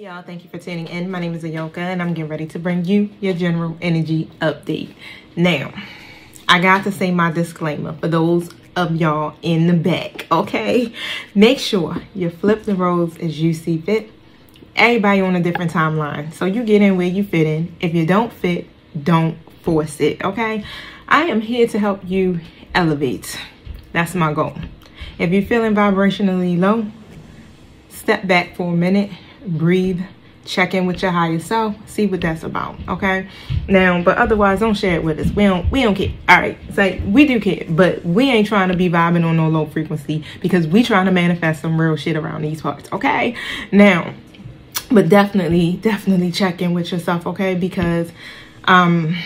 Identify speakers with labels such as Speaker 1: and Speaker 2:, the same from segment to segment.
Speaker 1: Hey y'all, thank you for tuning in. My name is Ayoka and I'm getting ready to bring you your general energy update. Now, I got to say my disclaimer for those of y'all in the back, okay? Make sure you flip the roles as you see fit. Everybody on a different timeline. So you get in where you fit in. If you don't fit, don't force it, okay? I am here to help you elevate. That's my goal. If you're feeling vibrationally low, step back for a minute breathe check in with your higher self see what that's about okay? Now but otherwise don't share it with us. We don't we don't care. All right like we do care but we ain't trying to be vibing on no low frequency because we trying to manifest some real shit around these parts okay? Now but definitely definitely check in with yourself okay? Because um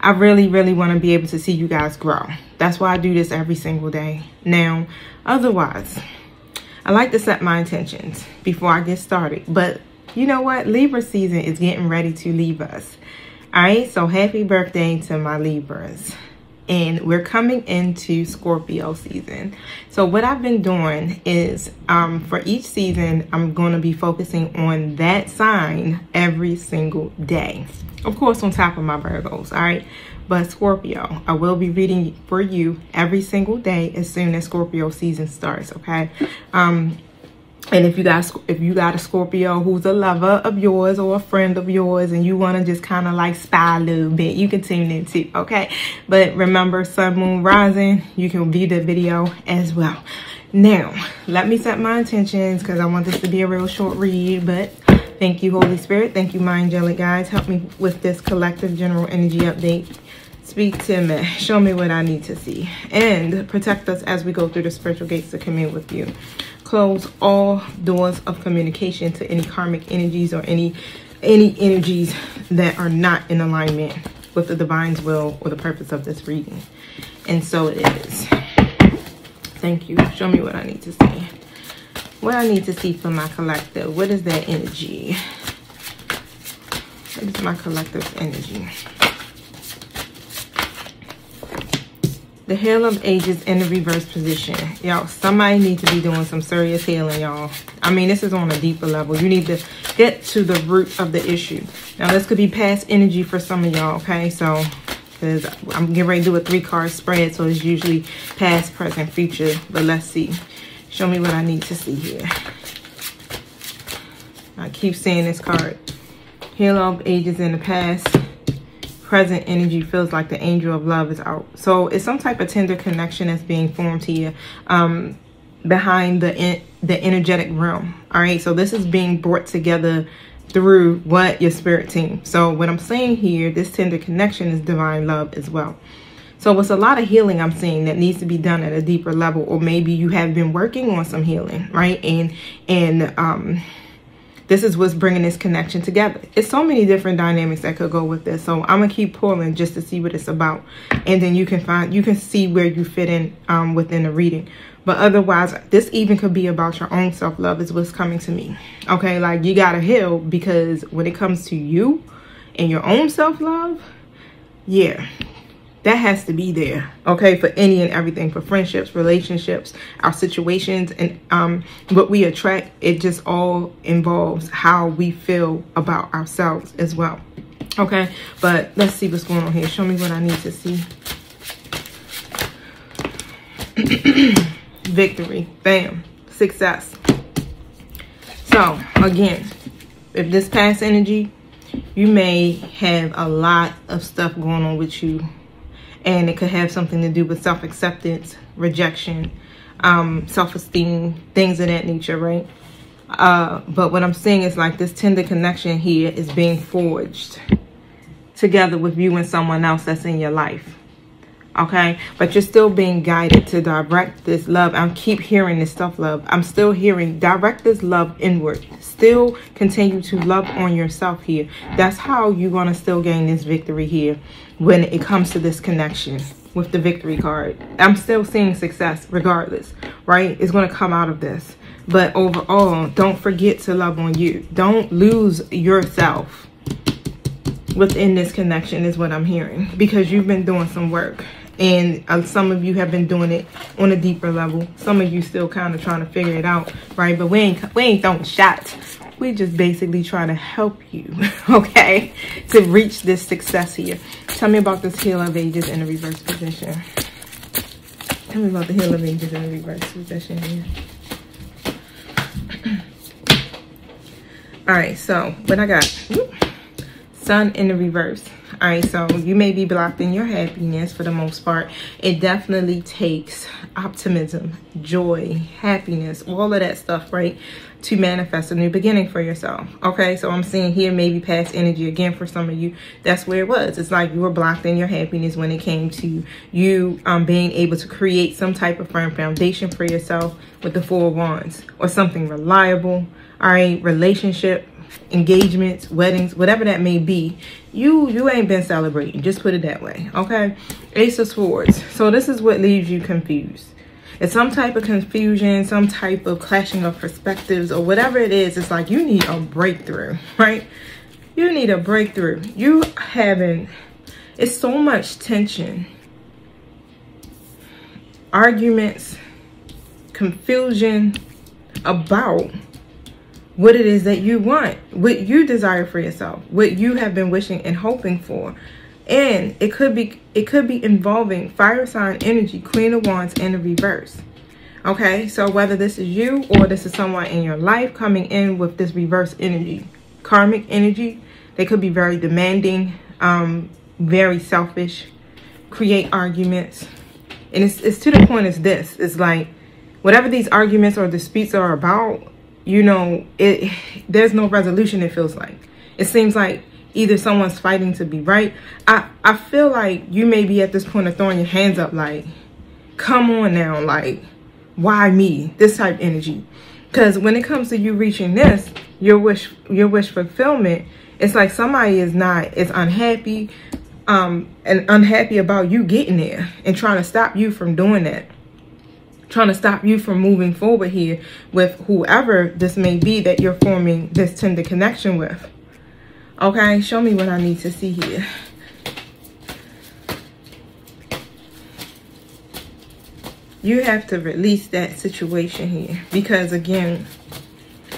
Speaker 1: i really really want to be able to see you guys grow. That's why i do this every single day. Now otherwise I like to set my intentions before I get started. But you know what? Libra season is getting ready to leave us. All right, so happy birthday to my Libras. And we're coming into Scorpio season. So what I've been doing is um, for each season, I'm going to be focusing on that sign every single day. Of course, on top of my Virgos, all right? But Scorpio, I will be reading for you every single day as soon as Scorpio season starts, okay? Um, and if you guys if you got a Scorpio who's a lover of yours or a friend of yours and you want to just kind of like spy a little bit, you can tune in too, okay? But remember, Sun, Moon, Rising, you can view the video as well. Now, let me set my intentions because I want this to be a real short read, but thank you, Holy Spirit. Thank you, my angelic guides. Help me with this collective general energy update Speak to me. Show me what I need to see. And protect us as we go through the spiritual gates to commune with you. Close all doors of communication to any karmic energies or any any energies that are not in alignment with the divine's will or the purpose of this reading. And so it is. Thank you. Show me what I need to see. What I need to see for my collective. What is that energy? What is my collective energy? The Hill of Ages in the reverse position. Y'all, somebody needs to be doing some serious healing, y'all. I mean, this is on a deeper level. You need to get to the root of the issue. Now, this could be past energy for some of y'all, okay? So, because I'm getting ready to do a three-card spread, so it's usually past, present, future. But let's see. Show me what I need to see here. I keep seeing this card. Hill of Ages in the past present energy feels like the angel of love is out. So it's some type of tender connection that's being formed here um, behind the in, the energetic realm. All right, so this is being brought together through what your spirit team. So what I'm saying here, this tender connection is divine love as well. So it's a lot of healing I'm seeing that needs to be done at a deeper level, or maybe you have been working on some healing, right? And and um this is what's bringing this connection together. It's so many different dynamics that could go with this. So I'm gonna keep pulling just to see what it's about. And then you can find, you can see where you fit in um, within the reading. But otherwise, this even could be about your own self-love is what's coming to me. Okay, like you gotta heal because when it comes to you and your own self-love, yeah, that has to be there okay for any and everything for friendships relationships our situations and um what we attract. It just all involves how we feel about ourselves as well okay? But let's see what's going on here. Show me what i need to see. Victory. Bam. Success. So again if this past energy you may have a lot of stuff going on with you and it could have something to do with self-acceptance, rejection, um, self-esteem, things of that nature, right? Uh, but what I'm saying is like this tender connection here is being forged together with you and someone else that's in your life. Okay, but you're still being guided to direct this love. I keep hearing this stuff, love. I'm still hearing direct this love inward. Still continue to love on yourself here. That's how you're going to still gain this victory here when it comes to this connection with the victory card. I'm still seeing success regardless, right? It's going to come out of this. But overall, don't forget to love on you. Don't lose yourself within this connection is what I'm hearing because you've been doing some work and uh, some of you have been doing it on a deeper level. Some of you still kind of trying to figure it out, right? But we ain't we ain't throwing shots we just basically trying to help you, okay, to reach this success here. Tell me about this Heel of Ages in a reverse position. Tell me about the Heel of Ages in a reverse position here. All right, so what I got? Sun in the reverse. All right, so you may be blocked in your happiness for the most part. It definitely takes optimism, joy, happiness, all of that stuff, right? To manifest a new beginning for yourself. Okay, so I'm seeing here maybe past energy again for some of you. That's where it was. It's like you were blocked in your happiness when it came to you um, being able to create some type of firm foundation for yourself with the Four Wands or something reliable. All right, relationship, engagements, weddings, whatever that may be, you you ain't been celebrating. Just put it that way, okay? Ace of Swords. So this is what leaves you confused. It's some type of confusion, some type of clashing of perspectives or whatever it is. It's like you need a breakthrough, right? You need a breakthrough. You haven't, it's so much tension. Arguments, confusion about what it is that you want, what you desire for yourself, what you have been wishing and hoping for. And it could be it could be involving fire sign energy, queen of wands in the reverse. Okay, so whether this is you or this is someone in your life coming in with this reverse energy, karmic energy, they could be very demanding, um, very selfish, create arguments. And it's, it's to the point is this, it's like whatever these arguments or disputes are about, you know, it there's no resolution it feels like. It seems like either someone's fighting to be right. I, I feel like you may be at this point of throwing your hands up like, come on now, like, why me? This type energy. Because when it comes to you reaching this, your wish your wish fulfillment, it's like somebody is not is unhappy um and unhappy about you getting there and trying to stop you from doing that trying to stop you from moving forward here with whoever this may be that you're forming this tender connection with. Okay, show me what I need to see here. You have to release that situation here because again,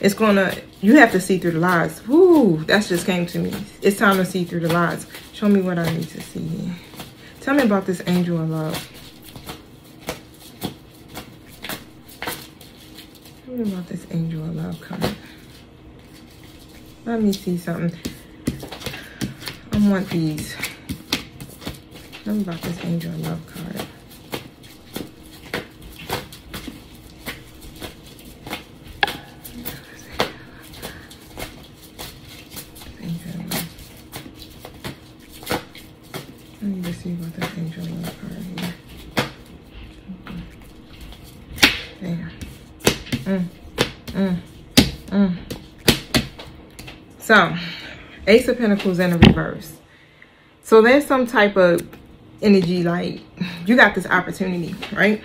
Speaker 1: it's gonna, you have to see through the lies. Woo, that just came to me. It's time to see through the lies. Show me what I need to see here. Tell me about this angel of love. Tell me about this angel of love coming. Let me see something. I want these. Me about this angel love card. Let me just see about this angel love card here. There. Mm, mm, mm. So, Ace of Pentacles in the reverse. So there's some type of energy like you got this opportunity, right?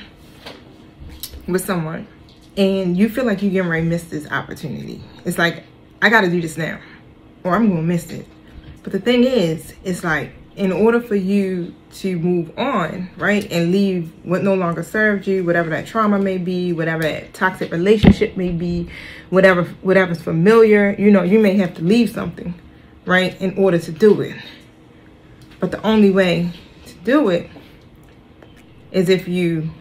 Speaker 1: With someone. And you feel like you're getting ready to miss this opportunity. It's like, I got to do this now. Or I'm going to miss it. But the thing is, it's like in order for you to move on, right, and leave what no longer serves you, whatever that trauma may be, whatever that toxic relationship may be, whatever whatever's familiar, you know, you may have to leave something, right, in order to do it. But the only way to do it is if you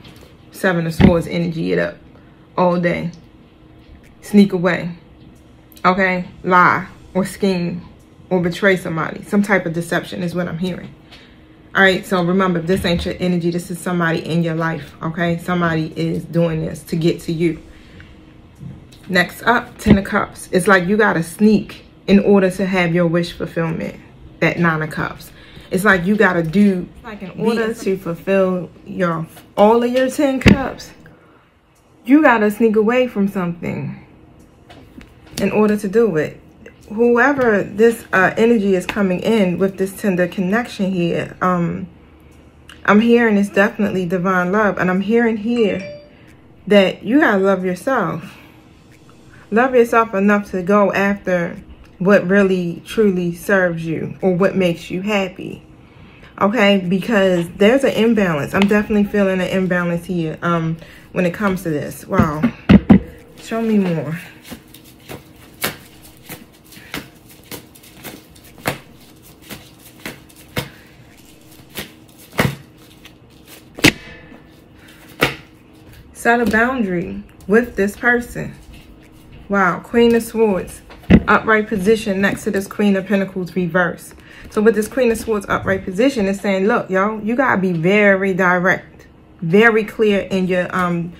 Speaker 1: seven of swords energy it up all day. Sneak away. Okay? Lie or scheme or betray somebody. Some type of deception is what I'm hearing. All right, so remember, this ain't your energy. This is somebody in your life, okay? Somebody is doing this to get to you. Next up, Ten of Cups. It's like you got to sneak in order to have your wish fulfillment, that Nine of Cups. It's like you got to do, like in order to fulfill your all of your 10 cups, you got to sneak away from something in order to do it whoever this uh, energy is coming in with this tender connection here, um, I'm hearing it's definitely divine love. And I'm hearing here that you got to love yourself. Love yourself enough to go after what really truly serves you or what makes you happy. Okay? Because there's an imbalance. I'm definitely feeling an imbalance here um when it comes to this. Wow. Show me more. Set a boundary with this person. Wow. Queen of swords upright position next to this Queen of Pentacles reverse. So with this Queen of Swords upright position, it's saying, look, y'all, you gotta be very direct, very clear in your um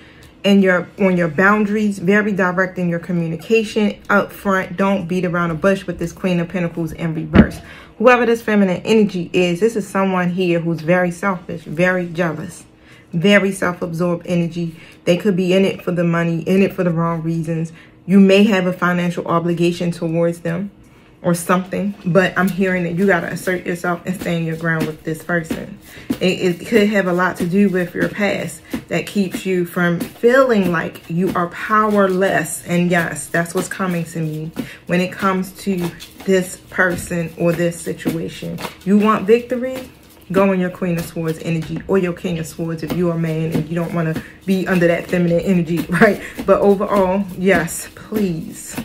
Speaker 1: in your on your boundaries, very direct in your communication up front. Don't beat around the bush with this Queen of Pentacles in reverse. Whoever this feminine energy is, this is someone here who's very selfish, very jealous very self-absorbed energy. They could be in it for the money, in it for the wrong reasons. You may have a financial obligation towards them or something, but I'm hearing that you got to assert yourself and stand your ground with this person. It, it, could have a lot to do with your past that keeps you from feeling like you are powerless. And yes, that's what's coming to me when it comes to this person or this situation. You want victory? Go in your Queen of Swords energy or your King of Swords if you're a man and you don't want to be under that feminine energy, right? But overall, yes, please.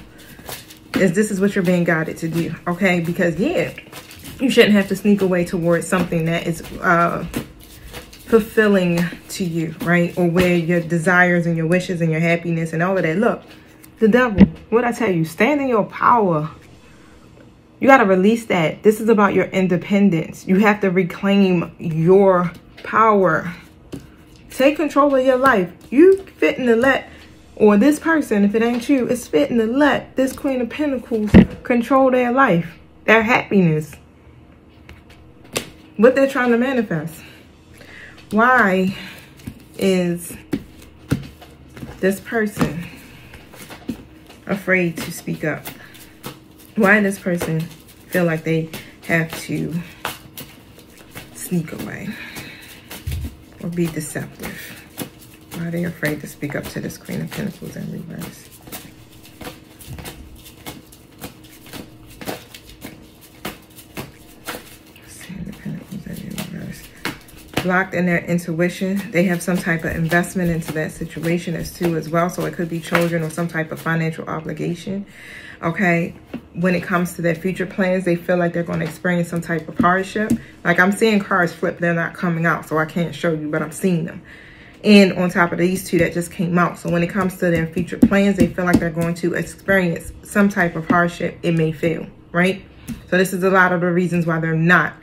Speaker 1: As this is what you're being guided to do, okay? Because, yeah, you shouldn't have to sneak away towards something that is uh, fulfilling to you, right? Or where your desires and your wishes and your happiness and all of that. Look, the devil, what I tell you, stand in your power you got to release that. This is about your independence. You have to reclaim your power. Take control of your life. You fitting to let, or this person, if it ain't you, it's fitting to let this Queen of Pentacles control their life, their happiness, what they're trying to manifest. Why is this person afraid to speak up? Why this person feel like they have to sneak away or be deceptive? Why are they afraid to speak up to this Queen of Pentacles in reverse? blocked in their intuition. They have some type of investment into that situation as too as well. So it could be children or some type of financial obligation. Okay when it comes to their future plans, they feel like they're going to experience some type of hardship. Like I'm seeing cards flip, they're not coming out, so I can't show you, but I'm seeing them. And on top of these two that just came out. So when it comes to their future plans, they feel like they're going to experience some type of hardship. It may fail, right? So this is a lot of the reasons why they're not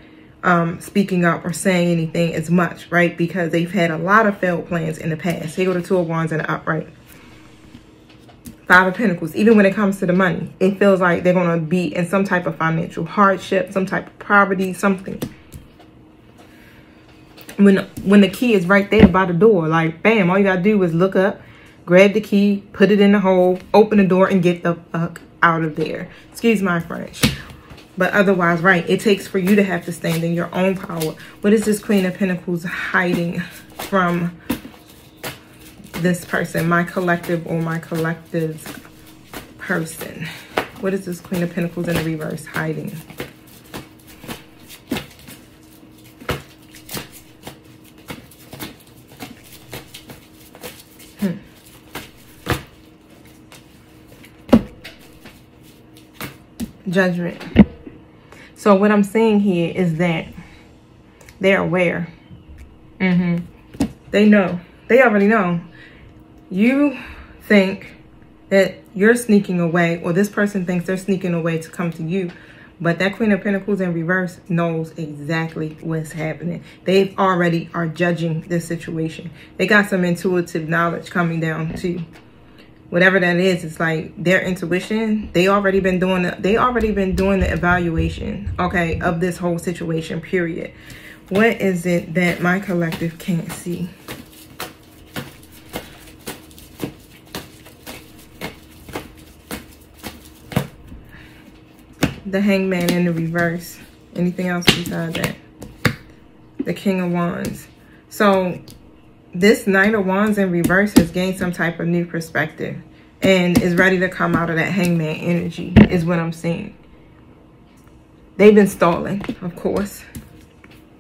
Speaker 1: um, speaking up or saying anything as much, right? Because they've had a lot of failed plans in the past. Here go the two of wands and upright. Five of Pentacles, even when it comes to the money, it feels like they're going to be in some type of financial hardship, some type of poverty, something. When, when the key is right there by the door, like, bam, all you got to do is look up, grab the key, put it in the hole, open the door, and get the fuck out of there. Excuse my French. But otherwise, right, it takes for you to have to stand in your own power. What is this Queen of Pentacles hiding from this person, my collective or my collective's person. What is this Queen of Pentacles in the reverse hiding? Hmm. Judgment. So what I'm seeing here is that they're aware. Mm-hmm. They know. They already know you think that you're sneaking away or this person thinks they're sneaking away to come to you but that queen of pentacles in reverse knows exactly what's happening. They already are judging this situation. They got some intuitive knowledge coming down to whatever that is it's like their intuition they already been doing the, they already been doing the evaluation okay of this whole situation period. What is it that my collective can't see the hangman in the reverse. Anything else besides that? The king of wands. So this knight of wands in reverse has gained some type of new perspective and is ready to come out of that hangman energy is what I'm seeing. They've been stalling, of course.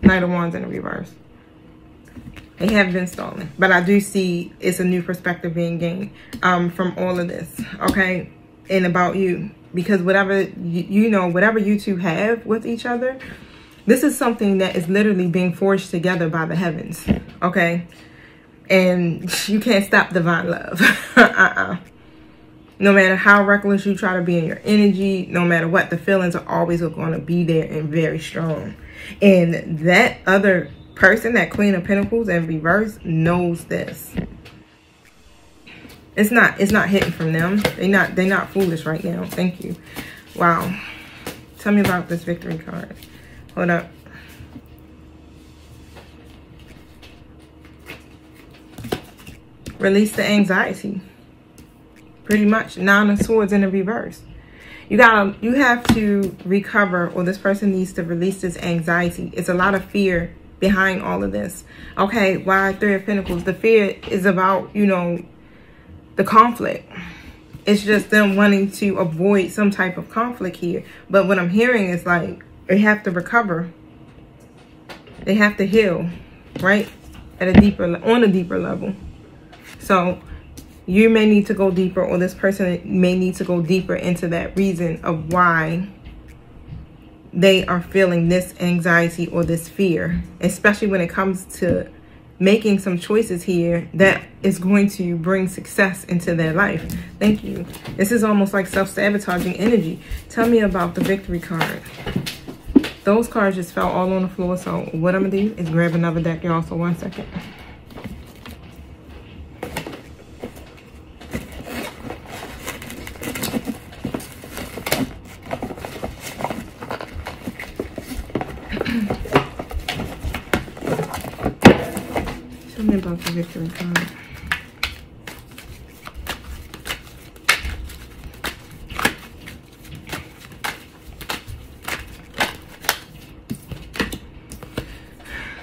Speaker 1: Knight of wands in the reverse. They have been stalling. But I do see it's a new perspective being gained um, from all of this, okay? And about you because whatever you, you know whatever you two have with each other this is something that is literally being forged together by the heavens okay and you can't stop divine love. uh-uh. No matter how reckless you try to be in your energy, no matter what, the feelings are always going to be there and very strong. And that other person, that Queen of Pentacles in reverse, knows this. It's not it's not hitting from them. They not they not foolish right now. Thank you. Wow. Tell me about this victory card. Hold up. Release the anxiety. Pretty much nine of swords in the reverse. You gotta you have to recover or this person needs to release this anxiety. It's a lot of fear behind all of this. Okay, why three of pentacles? The fear is about, you know, the conflict. It's just them wanting to avoid some type of conflict here. But what I'm hearing is like, they have to recover. They have to heal, right? At a deeper, on a deeper level. So you may need to go deeper or this person may need to go deeper into that reason of why they are feeling this anxiety or this fear, especially when it comes to making some choices here that is going to bring success into their life. Thank you. This is almost like self-sabotaging energy. Tell me about the victory card. Those cards just fell all on the floor. So what I'm going to do is grab another deck, y'all. So one second. Victory card.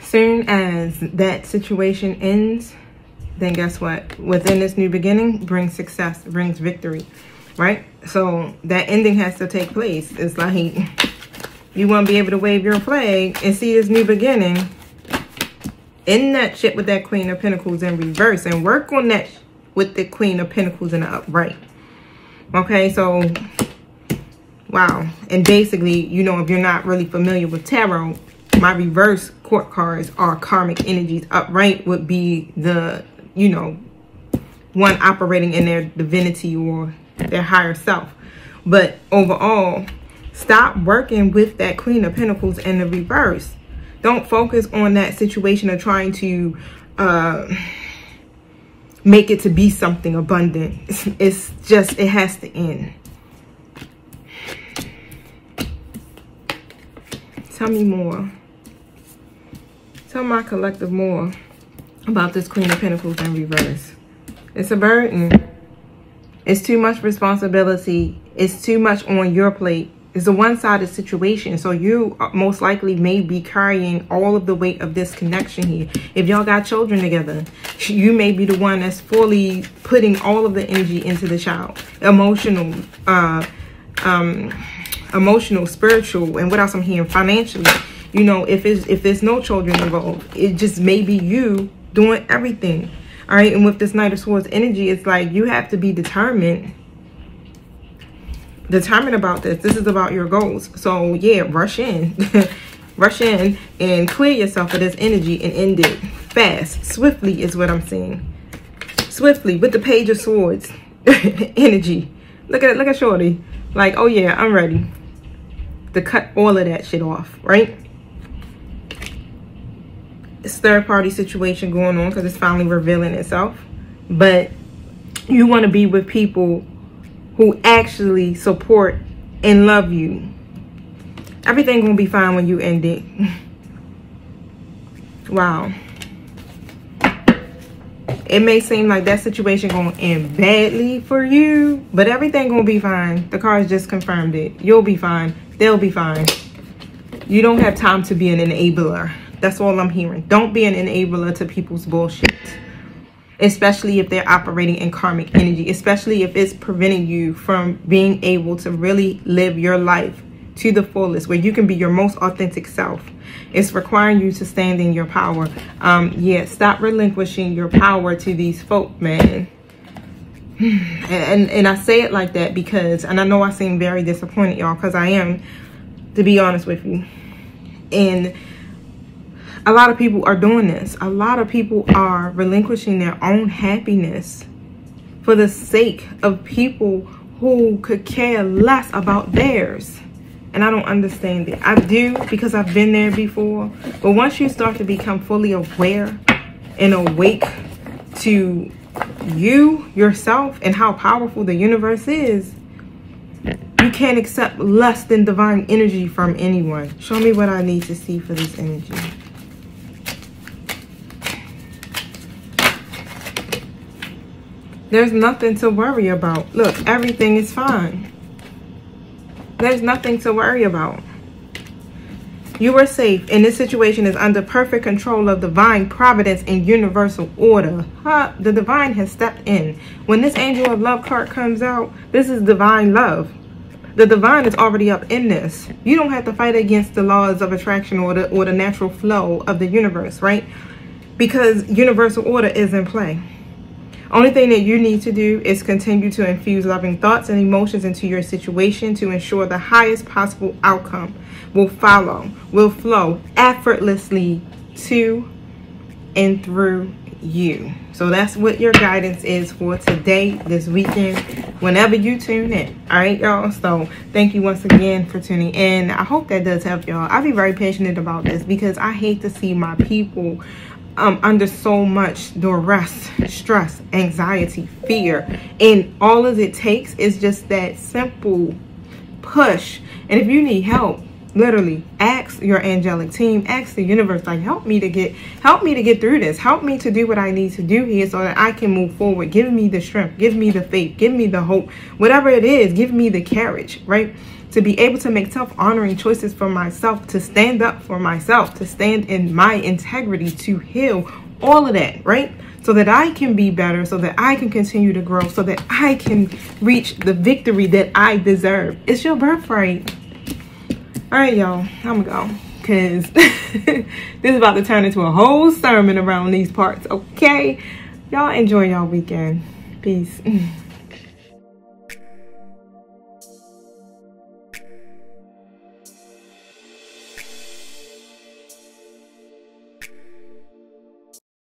Speaker 1: Soon as that situation ends, then guess what? Within this new beginning brings success, brings victory, right? So that ending has to take place. It's like you want to be able to wave your flag and see this new beginning in that shit with that Queen of Pentacles in reverse and work on that with the Queen of Pentacles in the upright. Okay, so, wow. And basically, you know, if you're not really familiar with tarot, my reverse court cards are karmic energies. Upright would be the, you know, one operating in their divinity or their higher self. But overall, stop working with that Queen of Pentacles in the reverse don't focus on that situation of trying to uh, make it to be something abundant. It's, it's just, it has to end. Tell me more. Tell my collective more about this Queen of Pentacles in reverse. It's a burden. It's too much responsibility. It's too much on your plate it's a one-sided situation. So you most likely may be carrying all of the weight of this connection here. If y'all got children together, you may be the one that's fully putting all of the energy into the child. Emotional, uh, um, emotional, spiritual, and what else I'm hearing, financially. You know, if it's, if there's no children involved, it just may be you doing everything. All right. And with this Knight of Swords energy, it's like you have to be determined determined about this. This is about your goals. So yeah, rush in. rush in and clear yourself of this energy and end it fast. Swiftly is what I'm saying. Swiftly with the page of swords energy. Look at it. Look at Shorty. Like, oh yeah, I'm ready to cut all of that shit off, right? It's third party situation going on because it's finally revealing itself. But you want to be with people who actually support and love you. Everything gonna be fine when you end it. wow. It may seem like that situation gonna end badly for you, but everything gonna be fine. The cards just confirmed it. You'll be fine. They'll be fine. You don't have time to be an enabler. That's all I'm hearing. Don't be an enabler to people's bullshit especially if they're operating in karmic energy, especially if it's preventing you from being able to really live your life to the fullest, where you can be your most authentic self. It's requiring you to stand in your power. Um, yeah, stop relinquishing your power to these folk, man. And, and, and I say it like that because, and I know I seem very disappointed, y'all, because I am, to be honest with you. And a lot of people are doing this. A lot of people are relinquishing their own happiness for the sake of people who could care less about theirs. And I don't understand it. I do because I've been there before. But once you start to become fully aware and awake to you, yourself, and how powerful the universe is, you can't accept less than divine energy from anyone. Show me what I need to see for this energy. There's nothing to worry about. Look, everything is fine. There's nothing to worry about. You are safe, and this situation is under perfect control of divine providence and universal order. Huh? The divine has stepped in. When this angel of love card comes out, this is divine love. The divine is already up in this. You don't have to fight against the laws of attraction or the, or the natural flow of the universe, right? Because universal order is in play. Only thing that you need to do is continue to infuse loving thoughts and emotions into your situation to ensure the highest possible outcome will follow, will flow effortlessly to and through you. So that's what your guidance is for today, this weekend, whenever you tune in. All right, y'all. So thank you once again for tuning in. I hope that does help y'all. I'll be very passionate about this because I hate to see my people um, under so much duress, stress, anxiety, fear. And all of it takes is just that simple push. And if you need help, literally ask your angelic team, ask the universe, like help me to get help me to get through this. Help me to do what I need to do here so that I can move forward. Give me the strength, give me the faith, give me the hope. Whatever it is, give me the courage, right? To be able to make self-honoring choices for myself, to stand up for myself, to stand in my integrity, to heal, all of that, right? So that I can be better, so that I can continue to grow, so that I can reach the victory that I deserve. It's your birthright. All right, y'all, I'm gonna go because this is about to turn into a whole sermon around these parts, okay? Y'all enjoy y'all weekend. Peace.